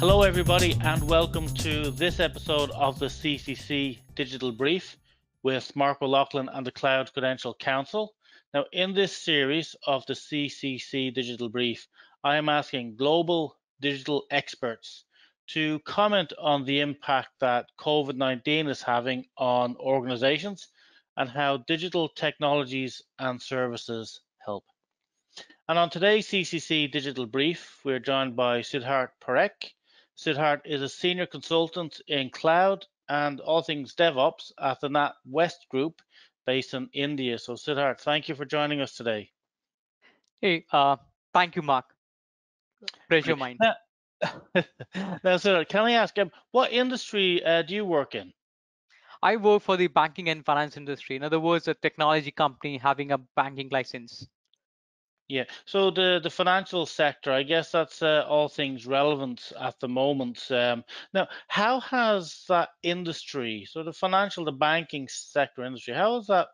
Hello, everybody, and welcome to this episode of the CCC Digital Brief with Mark O'Loughlin and the Cloud Credential Council. Now, in this series of the CCC Digital Brief, I am asking global digital experts to comment on the impact that COVID 19 is having on organizations and how digital technologies and services help. And on today's CCC Digital Brief, we're joined by Siddharth Pareek. Siddharth is a senior consultant in cloud and all things DevOps at the NatWest West Group based in India. So, Siddharth, thank you for joining us today. Hey, uh, thank you, Mark. Pleasure mine. Now, now, Siddharth, can I ask, um, what industry uh, do you work in? I work for the banking and finance industry. In other words, a technology company having a banking license. Yeah. So the the financial sector, I guess that's uh, all things relevant at the moment. Um, now, how has that industry, so the financial, the banking sector industry, how has that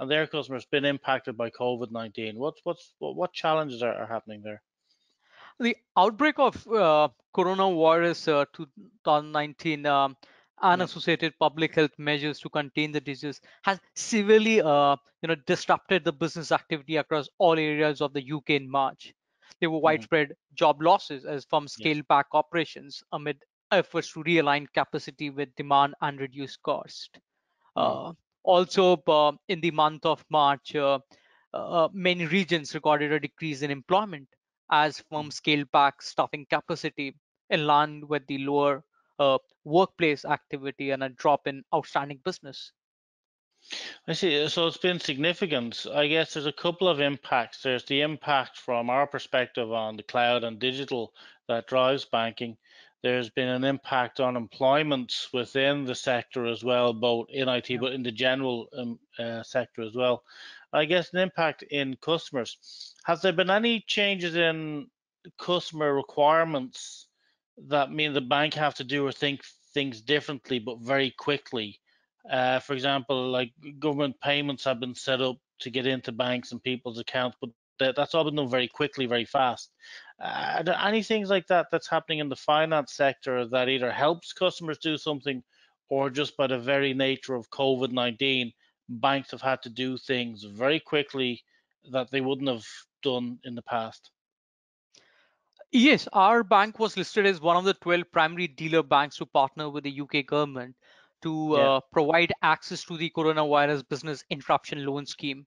and their customers been impacted by COVID nineteen? What's what's what, what challenges are, are happening there? The outbreak of uh, coronavirus uh, 2019 um, and associated public health measures to contain the disease has severely uh, you know disrupted the business activity across all areas of the UK in March. There were mm-hmm. widespread mm-hmm. job losses as firms scaled yes. back operations amid efforts to realign capacity with demand and reduce cost. Mm-hmm. Uh, also, uh, in the month of March, uh, uh, many regions recorded a decrease in employment as firms mm. scaled back staffing capacity in line with the lower uh, workplace activity and a drop in outstanding business. I see. So it's been significant. I guess there's a couple of impacts. There's the impact from our perspective on the cloud and digital that drives banking. There's been an impact on employment within the sector as well, both in IT yeah. but in the general um, uh, sector as well. I guess an impact in customers. Has there been any changes in customer requirements that mean the bank have to do or think things differently, but very quickly. Uh, for example, like government payments have been set up to get into banks and people's accounts, but that, that's all been done very quickly, very fast. Uh, are there any things like that that's happening in the finance sector that either helps customers do something or just by the very nature of COVID 19, banks have had to do things very quickly that they wouldn't have done in the past? Yes, our bank was listed as one of the 12 primary dealer banks to partner with the UK government to yeah. uh, provide access to the coronavirus business interruption loan scheme,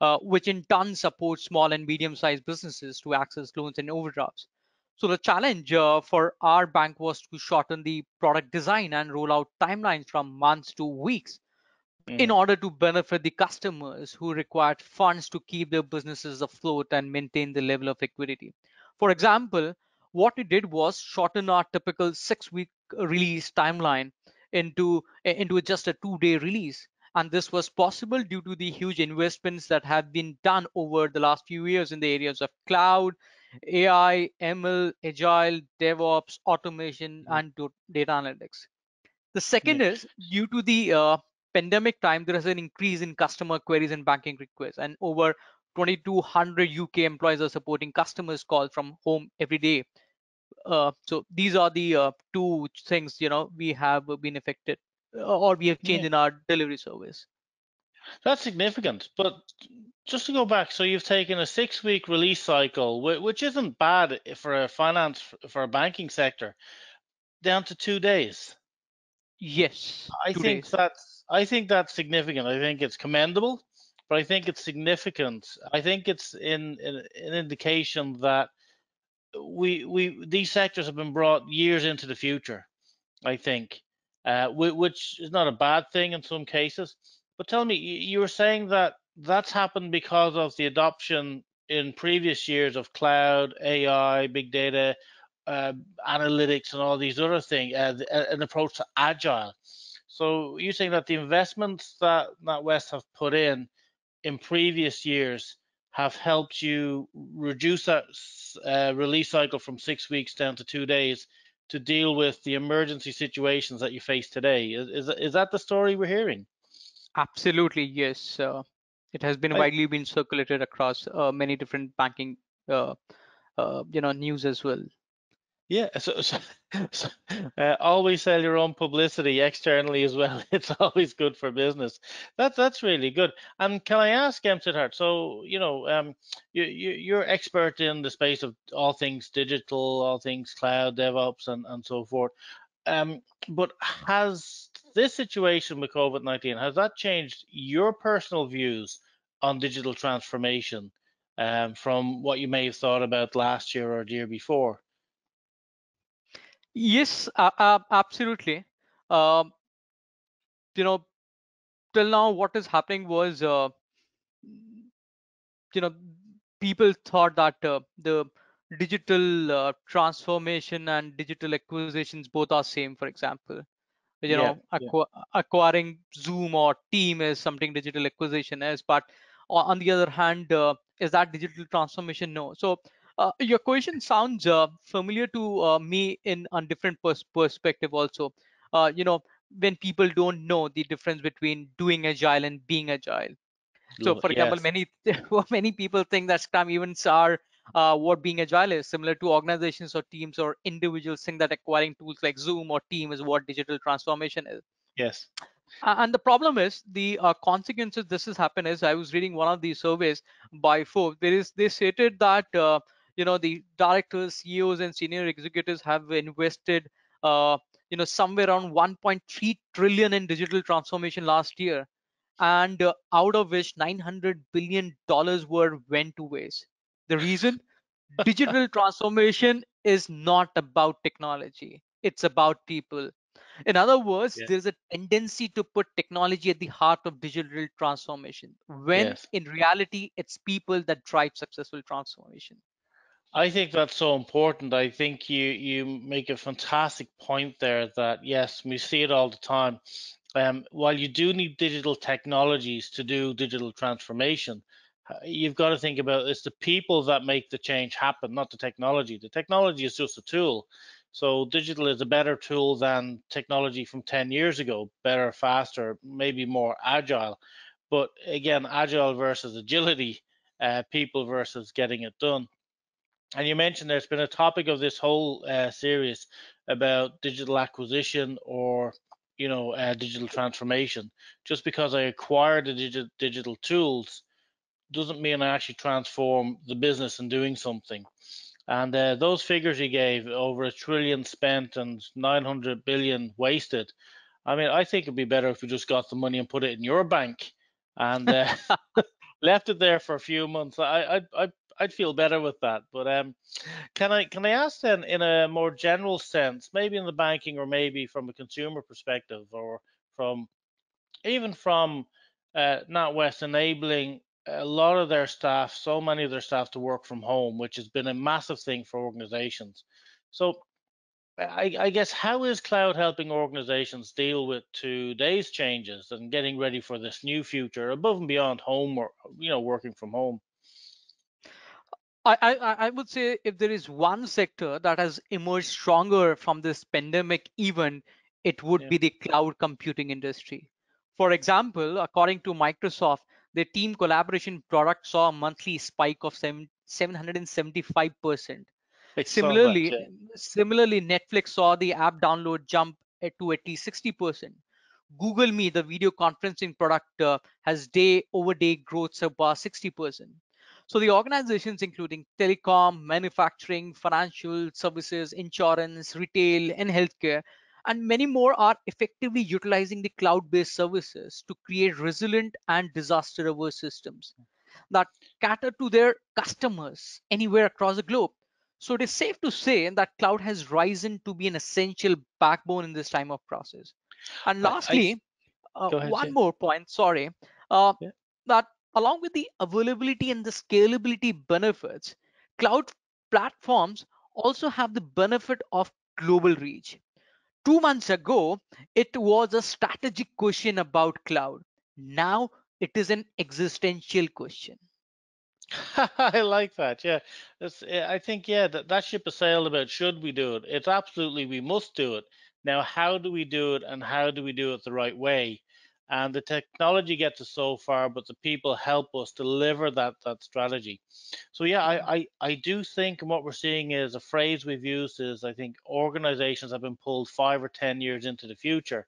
uh, which in turn supports small and medium sized businesses to access loans and overdrafts. So the challenge uh, for our bank was to shorten the product design and roll out timelines from months to weeks mm. in order to benefit the customers who required funds to keep their businesses afloat and maintain the level of liquidity. For example, what we did was shorten our typical six week release timeline into, into just a two day release. And this was possible due to the huge investments that have been done over the last few years in the areas of cloud, AI, ML, agile, DevOps, automation, mm-hmm. and data analytics. The second is due to the uh, pandemic time, there is an increase in customer queries and banking requests, and over 2200 UK employees are supporting customers call from home every day. Uh, so these are the uh, two things you know we have been affected uh, or we have changed yeah. in our delivery service. That's significant, but just to go back, so you've taken a six-week release cycle, which isn't bad for a finance for a banking sector, down to two days. Yes, I think days. that's I think that's significant. I think it's commendable but I think it's significant. I think it's in, in an indication that we we these sectors have been brought years into the future. I think, uh, which is not a bad thing in some cases. But tell me, you were saying that that's happened because of the adoption in previous years of cloud, AI, big data, uh, analytics, and all these other things, uh, an approach to agile. So you're saying that the investments that NatWest have put in in previous years have helped you reduce that uh, release cycle from six weeks down to two days to deal with the emergency situations that you face today. Is, is, is that the story we're hearing? Absolutely, yes. Uh, it has been widely been circulated across uh, many different banking, uh, uh, you know, news as well. Yeah, so, so, so uh, always sell your own publicity externally as well. It's always good for business. That's that's really good. And can I ask, Siddharth, so you know, um, you, you you're expert in the space of all things digital, all things cloud, DevOps, and and so forth. Um, but has this situation with COVID-19 has that changed your personal views on digital transformation um, from what you may have thought about last year or the year before? Yes, uh, uh, absolutely. Um, you know, till now, what is happening was, uh, you know, people thought that uh, the digital uh, transformation and digital acquisitions both are same. For example, you Yeah, know, yeah. acquiring Zoom or Team is something digital acquisition is, but on the other hand, uh, is that digital transformation? No. So uh, your question sounds uh, familiar to uh, me in a different pers- perspective also. Uh, you know, when people don't know the difference between doing agile and being agile. So, for example, many many people think that Scrum events are uh, what being agile is, similar to organizations or teams or individuals think that acquiring tools like Zoom or Team is what digital transformation is. yes. And the problem is the uh, consequences this has happened is I was reading one of these surveys by Forbes. There is they stated that uh, you know the directors, CEOs, and senior executives have invested uh, you know somewhere around 1.3 trillion in digital transformation last year, and uh, out of which 900 billion dollars were went to waste. The reason digital transformation is not about technology; it's about people in other words, Yeah, there's a tendency to put technology at the heart of digital transformation, when yes. in reality, it's people that drive successful transformation. I think that's so important. I think you you make a fantastic point there that yes, we see it all the time. Um, while you do need digital technologies to do digital transformation, uh, you've got to think about it's the people that make the change happen, not the technology. The technology is just a tool. So digital is a better tool than technology from 10 years ago, better, faster, maybe more agile. But again, agile versus agility, uh, people versus getting it done. And you mentioned there's been a topic of this whole uh, series about digital acquisition or you know uh, digital transformation. Just because I acquire the digi- digital tools doesn't mean I actually transform the business in doing something. And uh, those figures you gave, over a trillion spent and 900 billion wasted. I mean, I think it'd be better if we just got the money and put it in your bank and uh, left it there for a few months. I, I, I, I'd feel better with that. But um, can I can I ask then, in a more general sense, maybe in the banking or maybe from a consumer perspective, or from even from uh, NatWest enabling a lot of their staff, so many of their staff to work from home, which has been a massive thing for organizations. So I, I guess how is cloud helping organizations deal with today's changes and getting ready for this new future above and beyond home or you know working from home? I, I, I would say if there is one sector that has emerged stronger from this pandemic event, it would Yeah. be the cloud computing industry. For example, according to Microsoft, their team collaboration product saw a monthly spike of 7, 775%. I saw that. Similarly, Yeah. similarly, Netflix saw the app download jump to at least 60%. Google Meet, the video conferencing product, uh, has day over day growth surpassed 60%. So the organizations, including telecom, manufacturing, financial services, insurance, retail, and healthcare, and many more, are effectively utilizing the cloud-based services to create resilient and disaster-averse systems that cater to their customers anywhere across the globe. So it is safe to say that cloud has risen to be an essential backbone in this time of process. And I, I lastly, uh, ahead. one Yeah. more point, sorry, uh, Yeah. that along with the availability and the scalability benefits, cloud platforms also have the benefit of global reach. Two months ago, it was a strategic question about cloud. Now it is an existential question. I like that. Yeah, That's, eh, I think yeah that that ship has sailed about should we do it? It's absolutely we must do it. Now, how do we do it, and how do we do it the right way? And the technology gets us so far, but the people help us deliver that that strategy. So yeah, I, I, I do think what we're seeing is a phrase we've used is I think organizations have been pulled five or ten years into the future.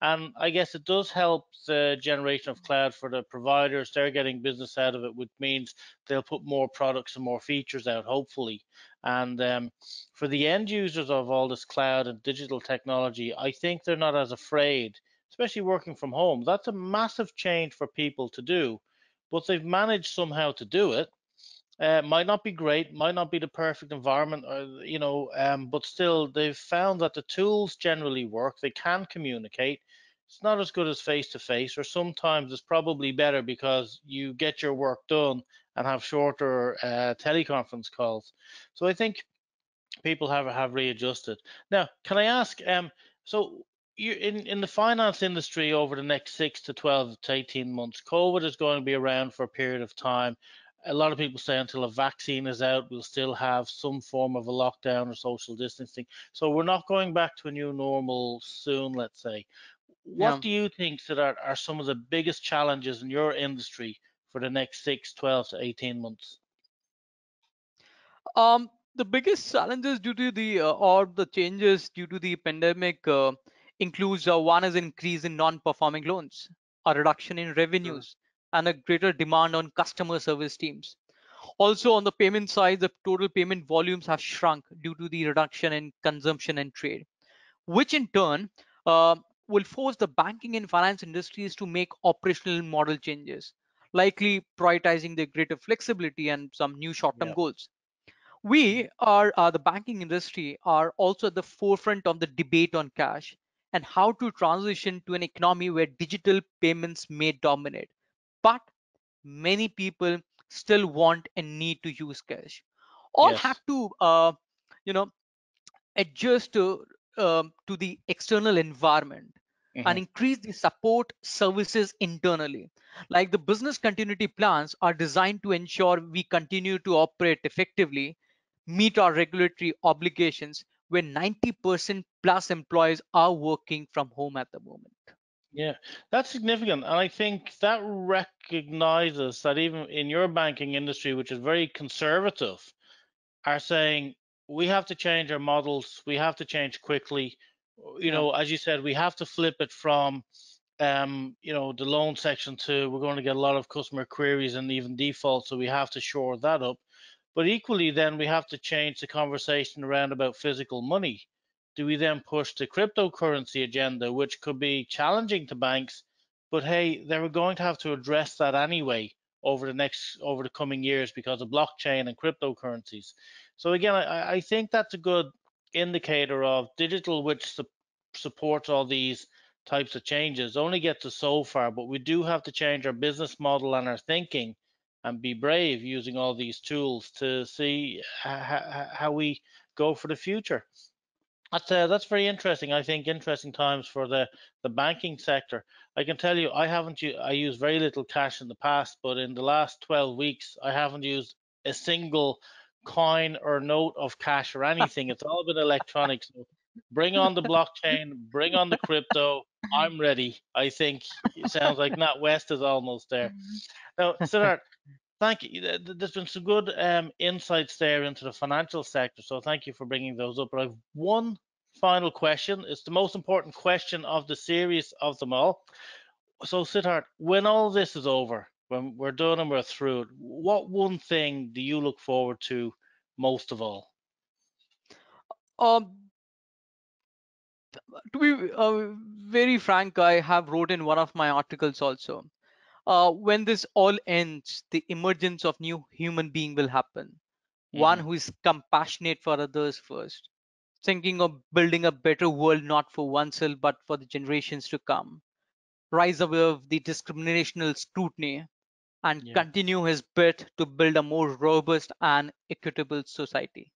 And I guess it does help the generation of cloud for the providers. They're getting business out of it, which means they'll put more products and more features out, hopefully. And um, for the end users of all this cloud and digital technology, I think they're not as afraid especially working from home. That's a massive change for people to do, but they've managed somehow to do it. Uh, might not be great, might not be the perfect environment, or you know, um, but still they've found that the tools generally work. They can communicate. It's not as good as face to face, or sometimes it's probably better because you get your work done and have shorter uh, teleconference calls. So I think people have have readjusted. Now, can I ask? Um, so you in in the finance industry over the next six to twelve to eighteen months, COVID is going to be around for a period of time. A lot of people say until a vaccine is out, we'll still have some form of a lockdown or social distancing. So we're not going back to a new normal soon, let's say. What yeah. do you think that are, are some of the biggest challenges in your industry for the next six, 12 to 18 months? Um, the biggest challenges due to the uh, or the changes due to the pandemic uh, includes one is increase in non-performing loans, a reduction in revenues, and a greater demand on customer service teams. Also, on the payment side, the total payment volumes have shrunk due to the reduction in consumption and trade, which in turn uh, will force the banking and finance industries to make operational model changes, likely prioritizing the greater flexibility and some new short-term yeah. goals. We are uh, the banking industry are also at the forefront of the debate on cash and how to transition to an economy where digital payments may dominate. But many people still want and need to use cash. All yes. have to, uh, you know, adjust to, um, to the external environment mm-hmm. and increase the support services internally. Like the business continuity plans are designed to ensure we continue to operate effectively, meet our regulatory obligations, when 90% plus employees are working from home at the moment. Yeah, that's significant. And I think that recognizes that even in your banking industry, which is very conservative, are saying we have to change our models, we have to change quickly. You know, as you said, we have to flip it from um, you know, the loan section to we're going to get a lot of customer queries and even defaults, so we have to shore that up. But equally, then we have to change the conversation around about physical money. Do we then push the cryptocurrency agenda, which could be challenging to banks? But hey, they were going to have to address that anyway over the next over the coming years because of blockchain and cryptocurrencies. So again, I, I think that's a good indicator of digital, which su- supports all these types of changes. Only gets us so far, but we do have to change our business model and our thinking and be brave using all these tools to see how we go for the future. That's uh, that's very interesting. I think interesting times for the the banking sector. I can tell you, I haven't I used very little cash in the past, but in the last 12 weeks, I haven't used a single coin or note of cash or anything. it's all been electronic. So bring on the blockchain, bring on the crypto. I'm ready. I think it sounds like NatWest is almost there. Now, Siddharth, Thank you. There's been some good um, insights there into the financial sector, so thank you for bringing those up. But I've one final question. It's the most important question of the series of them all. So, Siddharth, when all this is over, when we're done and we're through it, what one thing do you look forward to most of all? Um, to be uh, very frank, I have wrote in one of my articles also uh, when this all ends, the emergence of new human being will happen. Mm-hmm. One who is compassionate for others first, thinking of building a better world not for oneself but for the generations to come. Rise above the discriminational scrutiny and yeah. continue his bit to build a more robust and equitable society.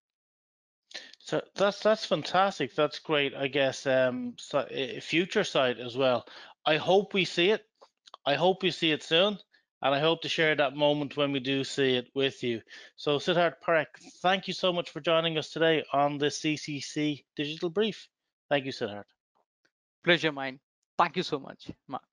So that's that's fantastic. That's great. I guess um, so, eh, future sight as well. I hope we see it. I hope you see it soon, and I hope to share that moment when we do see it with you. So, Siddharth Pareek, thank you so much for joining us today on the CCC Digital Brief. Thank you, Siddharth. Pleasure mine. Thank you so much, Mark.